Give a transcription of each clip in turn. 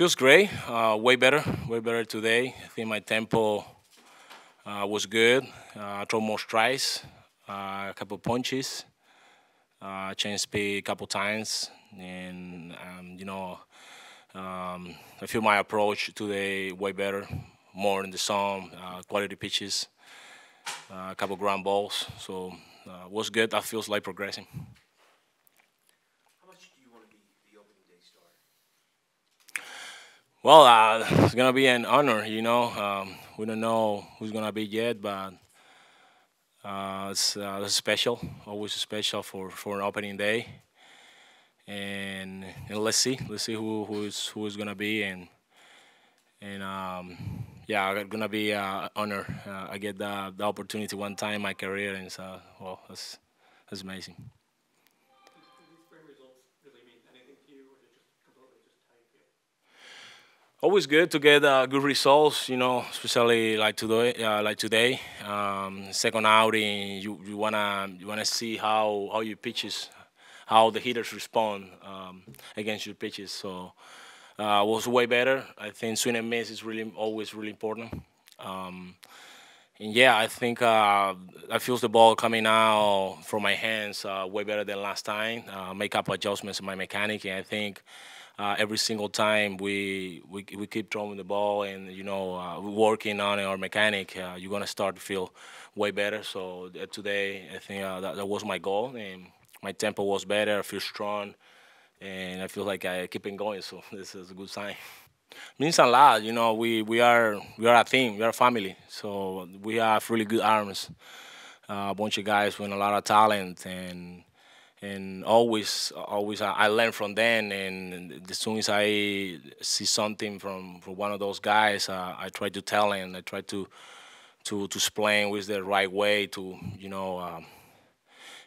Feels great. Uh, way better. Way better today. I think my tempo uh, was good. Uh, I threw more strikes, uh, a couple punches, uh, changed speed a couple times, and um, you know, um, I feel my approach today way better. More in the zone, uh, quality pitches, uh, a couple ground balls. So uh, was good. I feels like progressing. Well, uh, it's gonna be an honor, you know. Um, we don't know who's gonna be yet, but uh, it's, uh, it's special, always special for, for an opening day. And, and let's see, let's see who who is who is gonna be, and and um, yeah, it's gonna be an honor. Uh, I get the, the opportunity one time in my career, and so well, that's that's amazing. Always good to get uh, good results, you know, especially like today. Uh, like today, um, second outing, you, you wanna you wanna see how how your pitches, how the hitters respond um, against your pitches. So uh, was way better. I think swing and miss is really always really important. Um, yeah, I think uh, I feel the ball coming out from my hands uh, way better than last time. Uh, make up adjustments in my mechanic, and I think uh, every single time we, we we keep throwing the ball and you know uh, working on our mechanic, uh, you're gonna start to feel way better. So today, I think that, that was my goal, and my tempo was better. I feel strong, and I feel like I keep it going. So this is a good sign. Means a lot, you know. We we are we are a team, we are a family. So we have really good arms, uh, a bunch of guys with a lot of talent and and always always I, learn from them and as soon as i see something from, from one of those guys uh, i try to tell him i try to to to explain with the right way to you know um,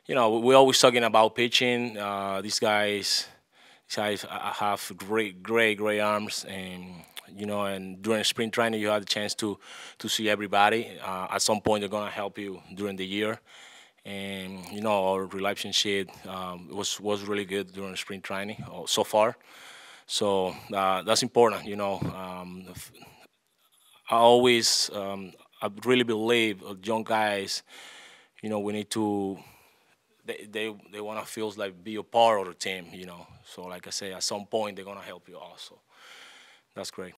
you know we're always talking about pitching uh, these guys guys have great great great arms and you know and during spring training you have the chance to to see everybody uh, at some point they're going to help you during the year and you know our relationship um, was was really good during spring training uh, so far. So uh, that's important, you know. Um, I always, um, I really believe young guys, you know, we need to. They they, they want to feel like be a part of the team, you know. So like I say, at some point they're gonna help you also. That's great.